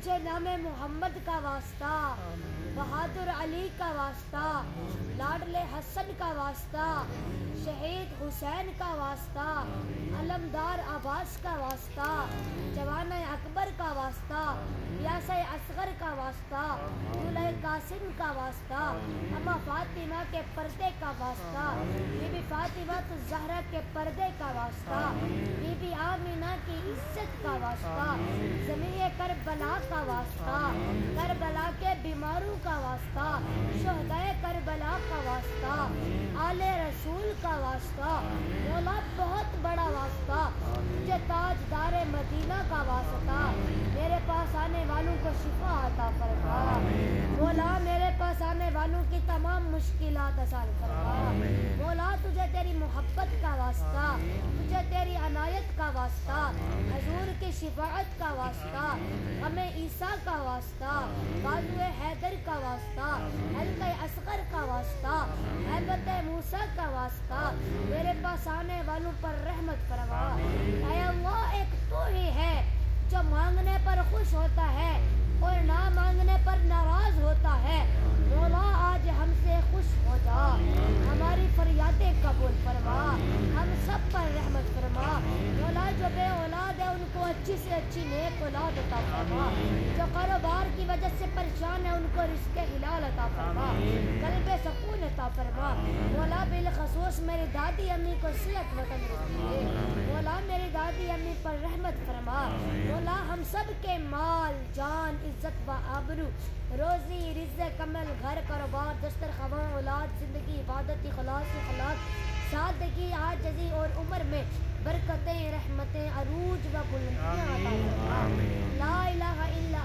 تجھے نام محمد کا واسطہ بہادر علی کا واسطہ لاڈلے حسن کا واسطہ شہید حسین کا واسطہ علمدار عباس کا واسطہ جوان اکبر کا واسطہ یاس اصغر کا واسطہ دلہ قاسم کا واسطہ، اما فاطمہ کے پردے کا واسطہ بی بی فاطمہ زہرا کے پردے کا واسطہ بی بی آمینہ کی عزت کا واسطہ، زمین کربلا کا واسطہ، کربلا کے بیماروں کا واسطہ شہدائے کربلا کا واسطہ، آل رسول کا واسطہ مولا بہت بڑا واسطہ تجھے تاجدار مدینہ کا واسطہ۔ میرے پاس آنے والوں کو شفا عطا فرما۔ مولا میرے پاس آنے والوں کی تمام مشکلات آسان فرما۔ مولا تجھے تیری محبت کا واسطہ تجھے تیری عنایت کا واسطہ حضور کی شفاعت کا واسطہ ہمیں عیسیٰ کا واسطہ بازو حیدر کا واسطہ حلقہ اصغر کا واسطہ حیبت موسیٰ کا واسطہ میرے پاس آنے والوں پر رحمت فرما۔ اے اللہ ایک تو ہی ہے جو مانگنے پر خوش ہوتا ہے اور نہ مانگنے پر ناراض ہوتا ہے۔ مولا آج ہم سے خوش ہو جا ہماری فریادیں قبول فرما ہم سب پر رحمت فرما مولا جو بے اولاد ہے ان کو اچھی سے اچھی نیک اولاد عطا فرما۔ جو کاروبار کی وجہ سے پریشان ہے، ان کو رزق حلال عطا فرما۔ قلب سکون عطا فرما۔ مولا بالخصوص میری دادی امی کو صحت و تندرستی دے۔ مولا میری دادی امی پر رحمت فرما۔ مولا ہم سب کے مال، جان، عزت و آبرو، روزی، رزق، کمل، گھر، کاروبار، دستر خوان اولاد، زندگی، عبادت خلاص خلاص سادگی آجزی اور عمر میں برکتیں رحمتیں عروج و بلندیاں عطا فرما لا الہ الا